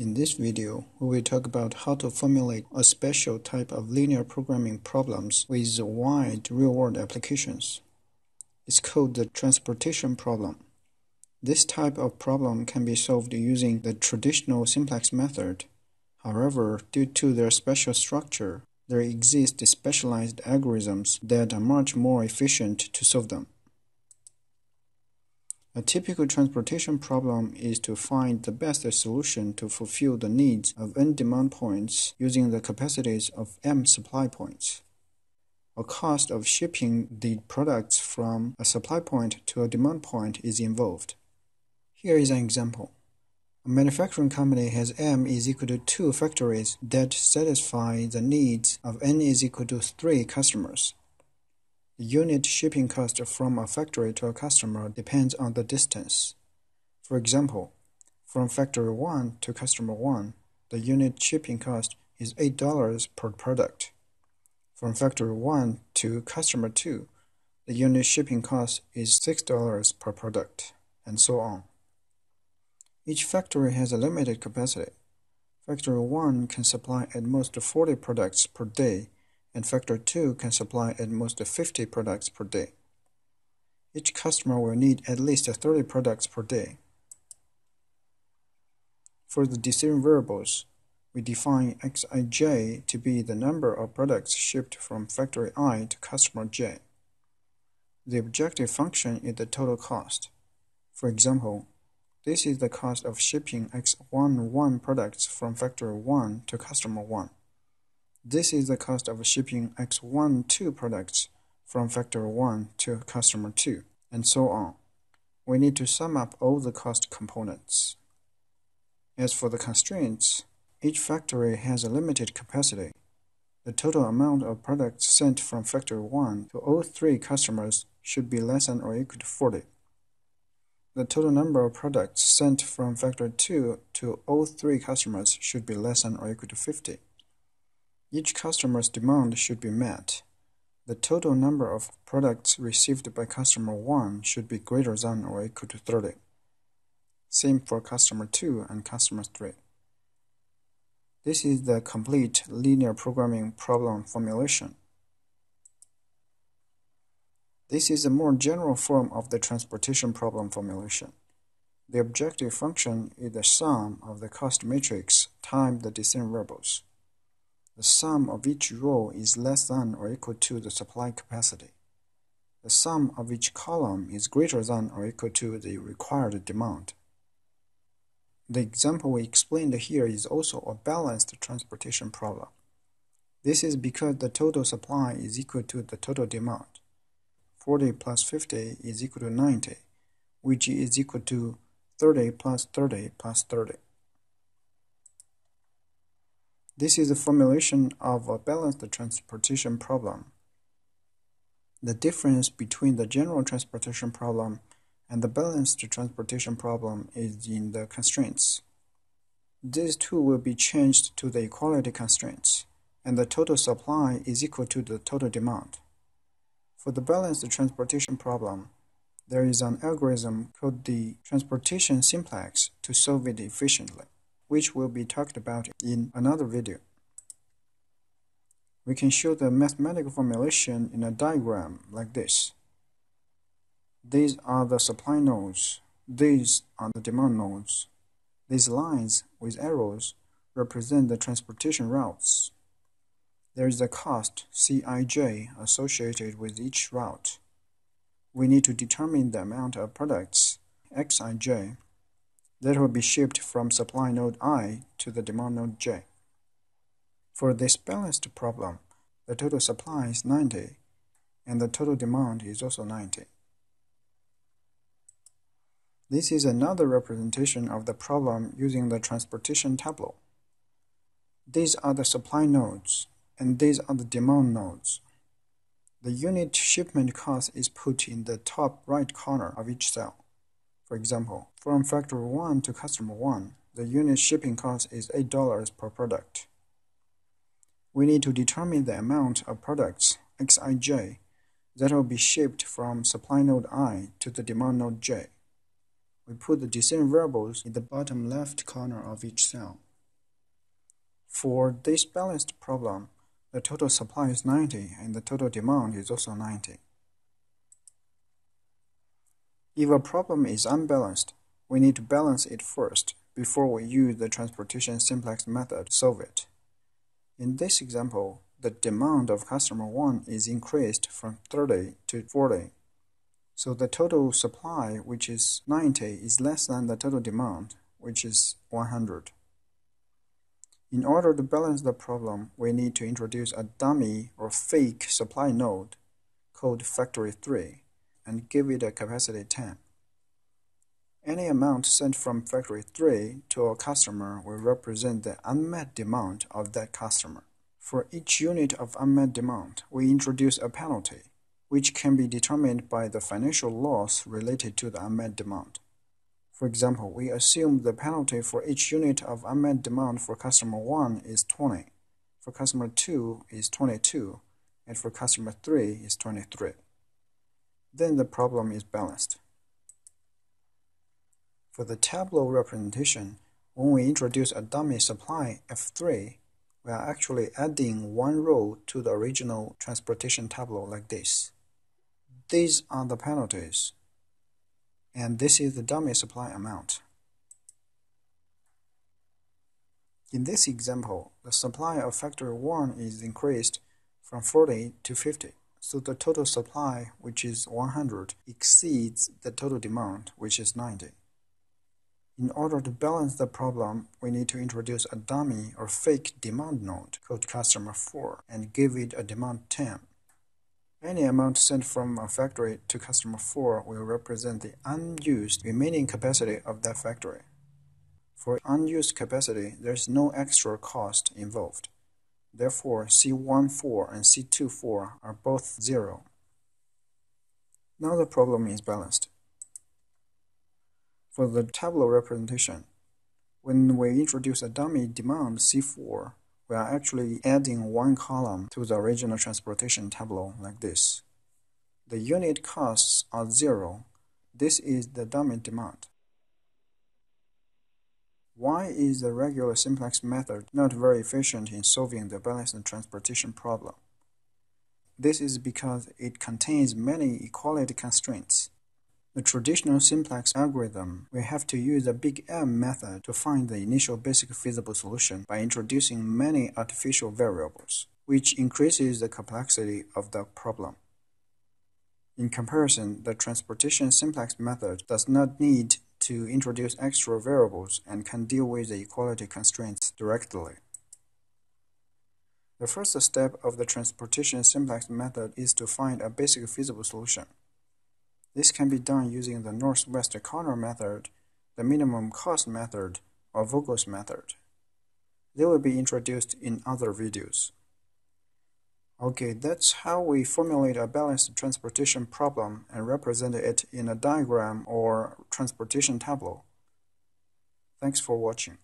In this video, we will talk about how to formulate a special type of linear programming problems with wide real-world applications. It's called the transportation problem. This type of problem can be solved using the traditional simplex method. However, due to their special structure, there exist specialized algorithms that are much more efficient to solve them. A typical transportation problem is to find the best solution to fulfill the needs of n demand points using the capacities of m supply points. A cost of shipping the products from a supply point to a demand point is involved. Here is an example. A manufacturing company has m is equal to 2 factories that satisfy the needs of n is equal to 3 customers. The unit shipping cost from a factory to a customer depends on the distance. For example, from factory 1 to customer 1, the unit shipping cost is $8 per product. From factory 1 to customer 2, the unit shipping cost is $6 per product, and so on. Each factory has a limited capacity. Factory 1 can supply at most 40 products per day and Factory 2 can supply at most 50 products per day. Each customer will need at least 30 products per day. For the decision variables, we define xij to be the number of products shipped from factory i to customer j. The objective function is the total cost. For example, this is the cost of shipping x11 products from factory 1 to customer 1. This is the cost of shipping X1 2 products from factory 1 to customer 2, and so on. We need to sum up all the cost components. As for the constraints, each factory has a limited capacity. The total amount of products sent from factory 1 to all three customers should be less than or equal to 40. The total number of products sent from factory 2 to all three customers should be less than or equal to 50. Each customer's demand should be met. The total number of products received by customer 1 should be greater than or equal to 30. Same for customer 2 and customer 3. This is the complete linear programming problem formulation. This is a more general form of the transportation problem formulation. The objective function is the sum of the cost matrix times the decision variables. The sum of each row is less than or equal to the supply capacity. The sum of each column is greater than or equal to the required demand. The example we explained here is also a balanced transportation problem. This is because the total supply is equal to the total demand. 40 plus 50 is equal to 90, which is equal to 30 plus 30 plus 30. This is a formulation of a balanced transportation problem. The difference between the general transportation problem and the balanced transportation problem is in the constraints. These two will be changed to the equality constraints, and the total supply is equal to the total demand. For the balanced transportation problem, there is an algorithm called the transportation simplex to solve it efficiently which will be talked about in another video. We can show the mathematical formulation in a diagram like this. These are the supply nodes, these are the demand nodes. These lines with arrows represent the transportation routes. There is a cost, Cij, associated with each route. We need to determine the amount of products, Xij, that will be shipped from supply node i to the demand node j. For this balanced problem, the total supply is 90 and the total demand is also 90. This is another representation of the problem using the transportation tableau. These are the supply nodes and these are the demand nodes. The unit shipment cost is put in the top right corner of each cell. For example, from factory 1 to customer 1, the unit shipping cost is $8 per product. We need to determine the amount of products, Xij, that will be shipped from supply node i to the demand node j. We put the decision variables in the bottom left corner of each cell. For this balanced problem, the total supply is 90 and the total demand is also 90. If a problem is unbalanced, we need to balance it first before we use the transportation simplex method to solve it. In this example, the demand of customer 1 is increased from 30 to 40. So the total supply, which is 90, is less than the total demand, which is 100. In order to balance the problem, we need to introduce a dummy or fake supply node called factory 3 and give it a capacity 10. Any amount sent from factory 3 to a customer will represent the unmet demand of that customer. For each unit of unmet demand, we introduce a penalty, which can be determined by the financial loss related to the unmet demand. For example, we assume the penalty for each unit of unmet demand for customer 1 is 20, for customer 2 is 22, and for customer 3 is 23. Then the problem is balanced. For the tableau representation, when we introduce a dummy supply F3, we are actually adding one row to the original transportation tableau like this. These are the penalties and this is the dummy supply amount. In this example, the supply of factory 1 is increased from 40 to 50, so the total supply, which is 100, exceeds the total demand, which is 90. In order to balance the problem, we need to introduce a dummy or fake demand node called customer 4 and give it a demand 10. Any amount sent from a factory to customer 4 will represent the unused remaining capacity of that factory. For unused capacity, there is no extra cost involved. Therefore, C14 and C24 are both zero. Now the problem is balanced. For the tableau representation, when we introduce a dummy demand C4, we are actually adding one column to the original transportation tableau like this. The unit costs are zero. This is the dummy demand. Why is the regular simplex method not very efficient in solving the balanced transportation problem? This is because it contains many equality constraints. The traditional simplex algorithm will have to use the big M method to find the initial basic feasible solution by introducing many artificial variables, which increases the complexity of the problem. In comparison, the transportation simplex method does not need to introduce extra variables and can deal with the equality constraints directly. The first step of the transportation simplex method is to find a basic feasible solution. This can be done using the northwest corner method, the minimum cost method, or Vogel's method. They will be introduced in other videos. Okay, that's how we formulate a balanced transportation problem and represent it in a diagram or transportation tableau. Thanks for watching.